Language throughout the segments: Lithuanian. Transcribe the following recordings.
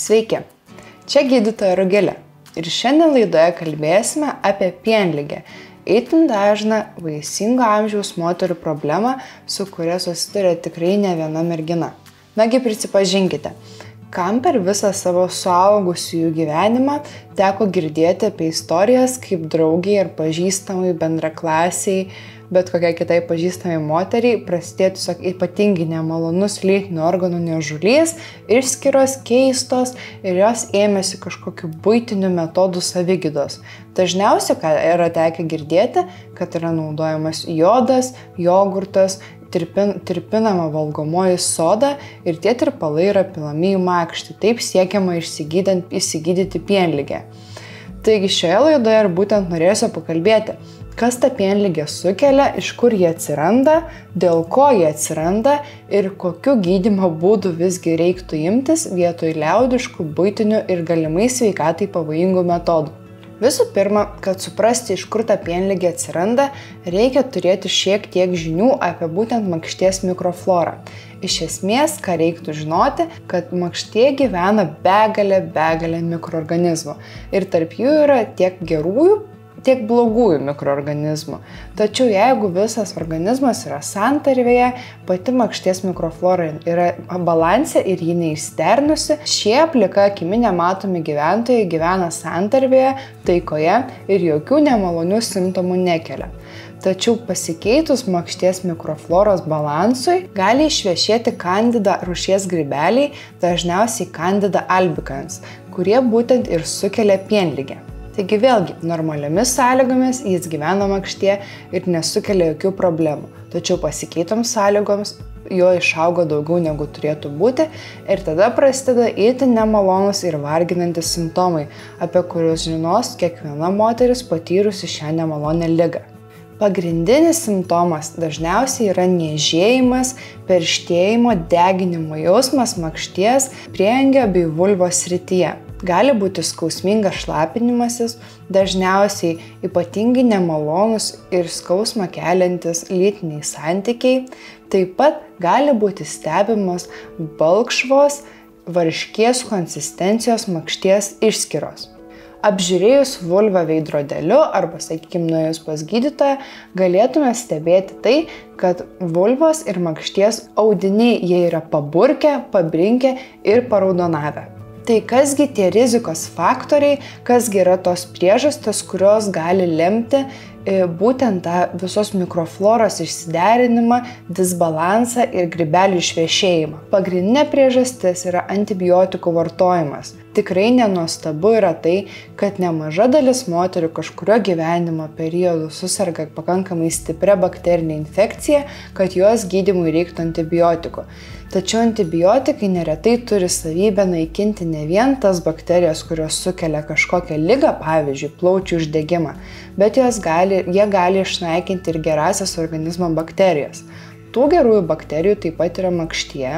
Sveiki, čia gydytoja Rugelė ir šiandien laidoje kalbėsime apie pienlygę, itin dažną vaisingo amžiaus moterų problemą, su kuria susiduria tikrai ne viena mergina. Nagi prisipažinkite, kam per visą savo suaugusiųjų gyvenimą teko girdėti apie istorijas, kaip draugiai ar pažįstamai bendraklasiai bet kokiai kitai pažįstamai moteriai prasidėjo tiesiog ypatingai nemalonus lytinių organų nežulys, išskiros keistos ir jos ėmėsi kažkokiu būtiniu metodu savygydos. Dažniausiai, ką yra tekę girdėti, kad yra naudojamas jodas, jogurtas, tirpin, tirpinama valgomoji soda ir tie tirpalai yra pilami į makštį. Taip siekiama įsigydyti pienlygę. Taigi šioje laidoje ir būtent norėsiu pakalbėti, kas tą pienligę sukelia, iš kur jie atsiranda, dėl ko jie atsiranda ir kokiu gydimo būdu visgi reiktų imtis vietoj liaudiškų, būtinių ir galimai sveikatai pavojingų metodų. Visų pirma, kad suprasti, iš kur ta pienligė atsiranda, reikia turėti šiek tiek žinių apie būtent makšties mikroflorą. Iš esmės, ką reiktų žinoti, kad makštie gyvena begalė, begalė mikroorganizmų. Ir tarp jų yra tiek gerųjų, tiek blogųjų mikroorganizmų. Tačiau jeigu visas organizmas yra santarvėje, pati makšties mikroflora yra balansė ir ji neišsternusi, šie plika akimi nematomi gyventojai gyvena santarvėje, taikoje ir jokių nemalonių simptomų nekelia. Tačiau pasikeitus makšties mikrofloros balansui gali išvešėti kandida rušies grybeliai, dažniausiai kandida albicans, kurie būtent ir sukelia pienlygę. Taigi vėlgi, normaliomis sąlygomis jis gyvena makštie ir nesukelia jokių problemų. Tačiau pasikeitom sąlygoms jo išaugo daugiau negu turėtų būti ir tada prasideda itin nemalonus ir varginantis simptomai, apie kuriuos žinos kiekviena moteris patyrusi šią nemalonę ligą. Pagrindinis simptomas dažniausiai yra niežėjimas, perštėjimo, deginimo jausmas makšties, priengio bei vulvos srityje. Gali būti skausmingas šlapinimasis, dažniausiai ypatingai nemalonus ir skausmą keliantis lytiniai santykiai. Taip pat gali būti stebimas balkšvos, varškės konsistencijos makšties išskiros. Apžiūrėjus vulvą veidrodėliu arba, sakykime, nuėjus pas gydytoją, galėtume stebėti tai, kad vulvos ir makšties audiniai jie yra paburkę, pabrinkę ir paraudonavę. Tai kasgi tie rizikos faktoriai, kasgi yra tos priežastis, kurios gali lemti e, būtent tą visos mikrofloros išsiderinimą, disbalansą ir grybelių išvešėjimą. Pagrindinė priežastis yra antibiotikų vartojimas. Tikrai nenuostabu yra tai, kad nemaža dalis moterių kažkurio gyvenimo periodu susirga pakankamai stipria bakterinė infekcija, kad jos gydimui reiktų antibiotikų. Tačiau antibiotikai neretai turi savybę naikinti ne vien tas bakterijas, kurios sukelia kažkokią lygą, pavyzdžiui, plaučių uždegimą, bet gali, jie gali išnaikinti ir gerasias organizmo bakterijas. Tų gerųjų bakterijų taip pat yra makštie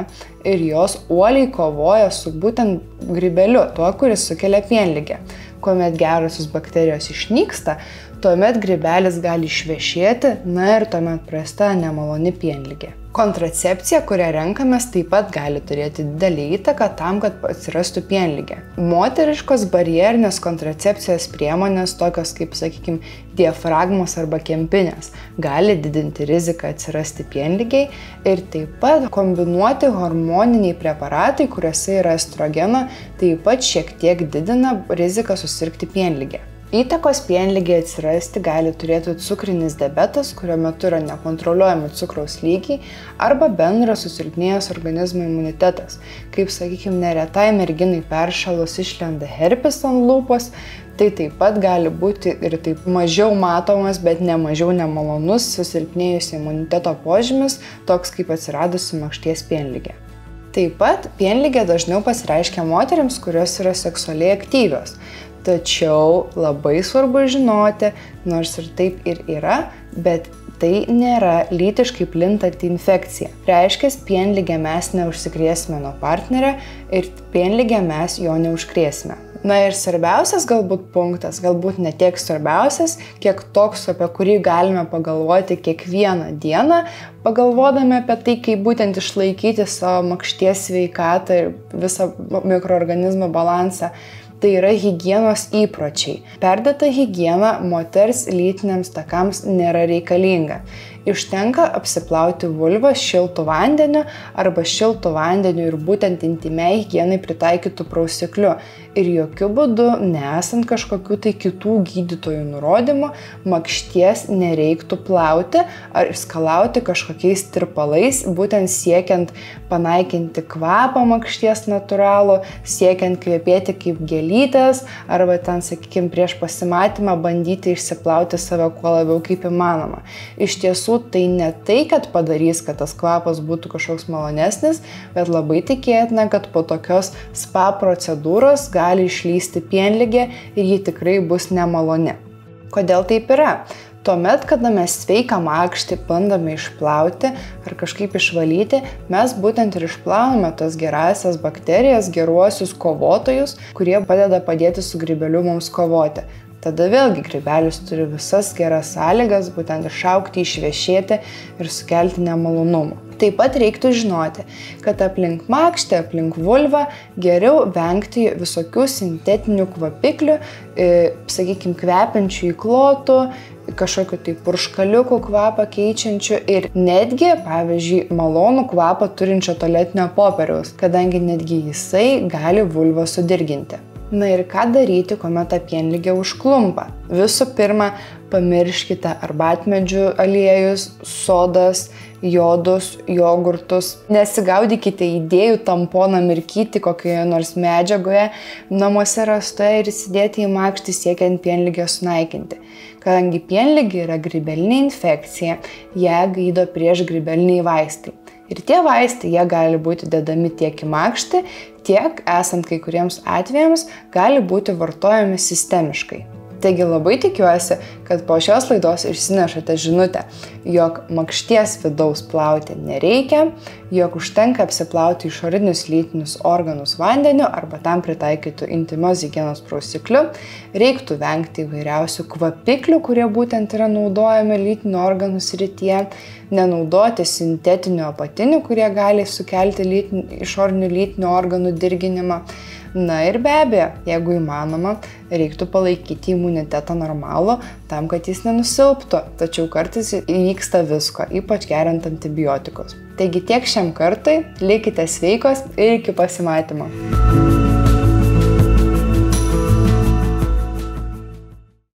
ir jos uoliai kovoja su būtent grybeliu, tuo, kuris sukelia pienlygę. Kuomet gerosios bakterijos išnyksta, tuomet grybelis gali išvešėti, na ir tuomet prasta nemaloni pienlygė. Kontracepcija, kurią renkamės, taip pat gali turėti didelį įtaką tam, kad atsirastų pienlygė. Moteriškos barjerinės kontracepcijos priemonės, tokios kaip, sakykime, diafragmos arba kempinės, gali didinti riziką atsirasti pienlygiai ir taip pat kombinuoti hormoniniai preparatai, kuriuose yra estrogeno, taip pat šiek tiek didina riziką susirgti pienlygę. Įtakos pienlygiai atsirasti gali turėti cukrinis diabetas, kurio metu yra nekontroliuojami cukraus lygiai arba bendras susilpnėjęs organizmo imunitetas. Kaip sakykime, neretai merginai peršalus išlenda herpes ant lūpos, tai taip pat gali būti ir taip mažiau matomas, bet ne mažiau nemalonus susilpnėjusio imuniteto požymis, toks kaip atsiradusi makšties pienlygė. Taip pat pienlygė dažniau pasireiškia moteriams, kurios yra seksualiai aktyvios. Tačiau labai svarbu žinoti, nors ir taip ir yra, bet tai nėra lytiškai plintanti infekcija. Reiškia, pienlygę mes neužsikrėsime nuo partnerio ir pienlygę mes jo neužkrėsime. Na ir svarbiausias galbūt punktas, galbūt ne tiek svarbiausias, kiek toks, apie kurį galime pagalvoti kiekvieną dieną, pagalvodami apie tai, kaip būtent išlaikyti savo makšties sveikatą ir visą mikroorganizmo balansą tai yra hygienos įpročiai. Perdėta hygiena moters lytiniams takams nėra reikalinga. Užtenka apsiplauti vulvą šiltų vandeniu arba šiltų vandeniu ir būtent intimiai hygienai pritaikytų prausikliu. Ir jokių būdų, nesant kažkokių tai kitų gydytojų nurodymų, makšties nereiktų plauti ar skalauti kažkokiais tirpalais, būtent siekiant panaikinti kvapą makšties natūralų, siekiant kvepėti kaip gėlytės arba ten, sakykime, prieš pasimatymą bandyti išsiplauti save kuo labiau kaip įmanoma. Iš tiesų tai ne tai, kad padarys, kad tas kvapas būtų kažkoks malonesnis, bet labai tikėtina, kad po tokios spa procedūros gali išlysti pienligė ir ji tikrai bus nemaloni. Kodėl taip yra? Tuomet, kada mes sveiką makštį bandome išplauti ar kažkaip išvalyti, mes būtent ir išplauname tas gerasias bakterijas, geruosius kovotojus, kurie padeda padėti su grybeliu mums kovoti. Tada vėlgi grybelis turi visas geras sąlygas, būtent išaukti, išvešėti ir sukelti nemalonumų. Taip pat reiktų žinoti, kad aplink makštę, aplink vulvą geriau vengti visokių sintetinių kvapiklių, e, sakykime, kvepiančių įklotų, kažkokiu tai purškaliukų kvapą keičiančiu ir netgi, pavyzdžiui, malonų kvapą turinčio toletinio popieriaus, kadangi netgi jisai gali vulvą sudirginti. Na ir ką daryti, kuomet ta pienligė užklumpa? Visų pirma, pamirškite arbatmedžių aliejus, sodas, jodus, jogurtus. Nesigaudykite idėjų tamponą mirkyti kokioje nors medžiagoje, namuose rastoje ir įsidėti į makštį siekiant pienligę sunaikinti. Kadangi pienligė yra grybelinė infekcija, ją gydo prieš grybeliniai vaistai. Ir tie vaistai, jie gali būti dedami tiek į makštį, tiek, esant kai kuriems atvejams, gali būti vartojami sistemiškai. Taigi labai tikiuosi, kad po šios laidos išsinešate žinutę, jog makšties vidaus plauti nereikia, jog užtenka apsiplauti išorinius lytinius organus vandeniu arba tam pritaikytų intimios hygienos prausikliu, reiktų vengti įvairiausių kvapiklių, kurie būtent yra naudojami lytinių organų srityje, nenaudoti sintetinių apatinių, kurie gali sukelti lytin, išorinių lytinių organų dirginimą Na ir be abejo, jeigu įmanoma, reiktų palaikyti imunitetą normalų tam, kad jis nenusilptų, tačiau kartais įvyksta visko, ypač geriant antibiotikus. Taigi tiek šiam kartui, likite sveikos ir iki pasimatymo.